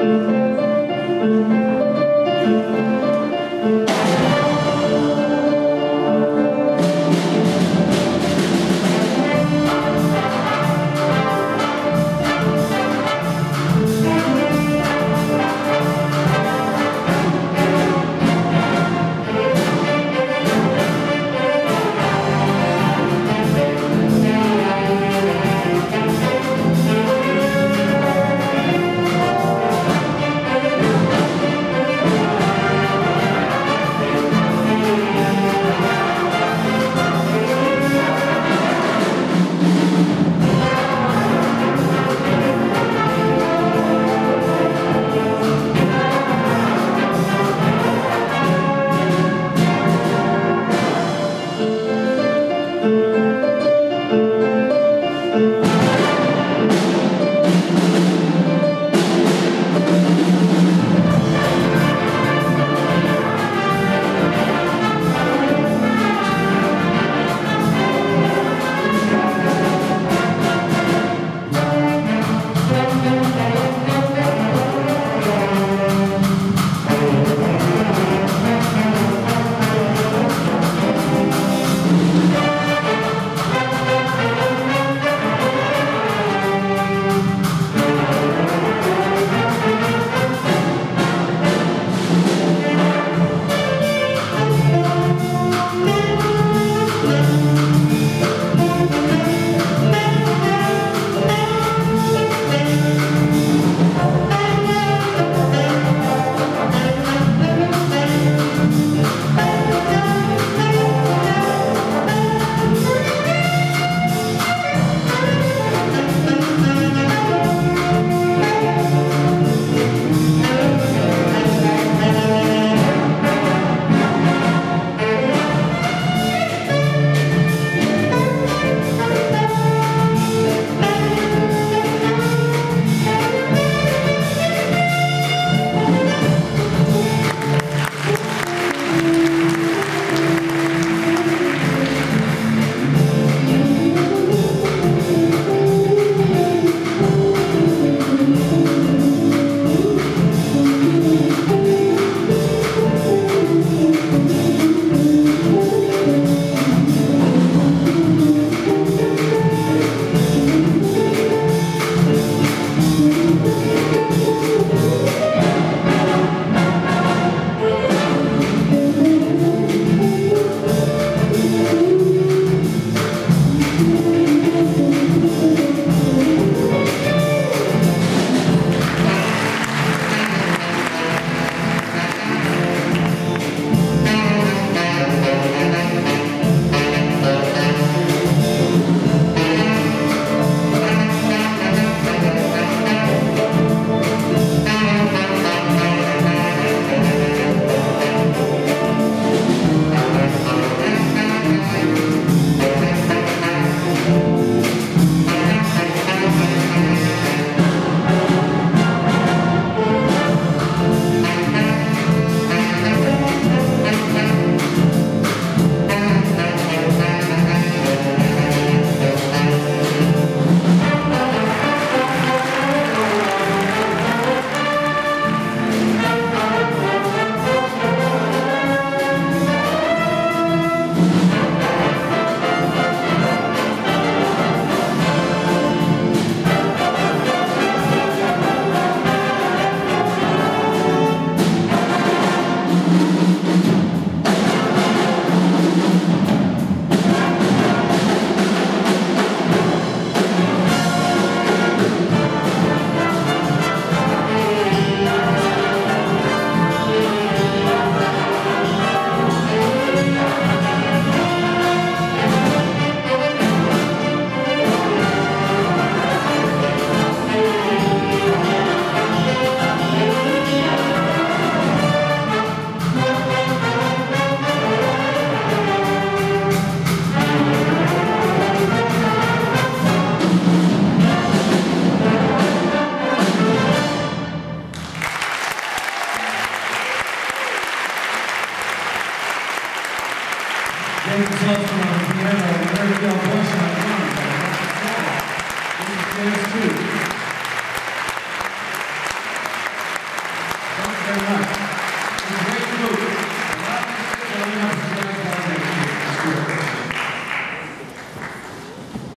Thank David Sussman on piano, and Eric Del Bush on Thank you very much.